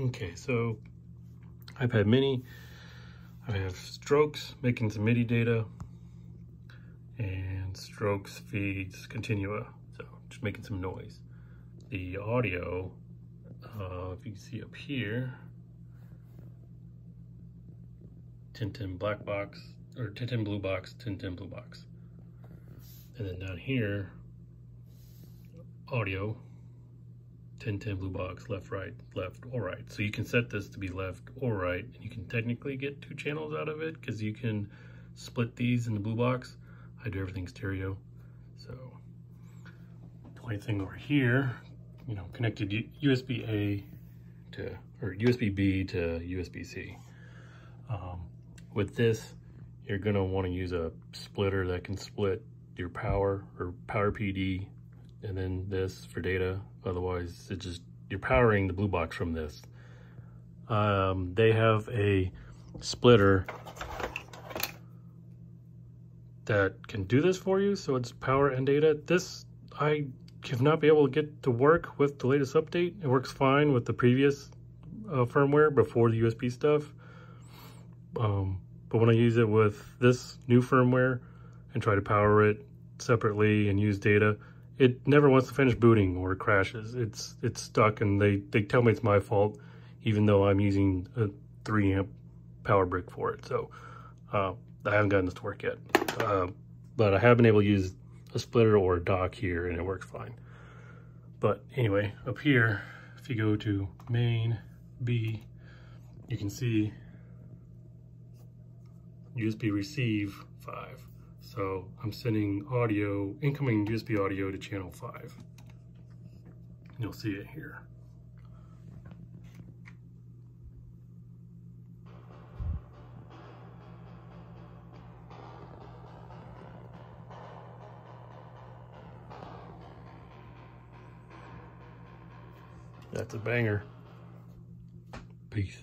Okay, so iPad mini, I have strokes making some MIDI data and strokes feeds continua, so just making some noise. The audio, uh, if you can see up here, 1010 black box, or 1010 blue box, 1010 blue box. And then down here, audio, 1010 blue box, left, right, left, or right. So you can set this to be left or right. And you can technically get two channels out of it because you can split these in the blue box. I do everything stereo. So the only thing over here, you know, connected USB A to, or USB B to USB C. Um, with this, you're gonna wanna use a splitter that can split your power or power PD and then this for data. Otherwise, it just you're powering the blue box from this. Um, they have a splitter that can do this for you, so it's power and data. This I have not been able to get to work with the latest update. It works fine with the previous uh, firmware before the USB stuff. Um, but when I use it with this new firmware and try to power it separately and use data, it never wants to finish booting or crashes. It's it's stuck and they, they tell me it's my fault, even though I'm using a three amp power brick for it. So uh, I haven't gotten this to work yet. Uh, but I have been able to use a splitter or a dock here and it works fine. But anyway, up here, if you go to main B, you can see USB receive 5. So I'm sending audio, incoming USB audio to channel 5. You'll see it here. That's a banger. Peace.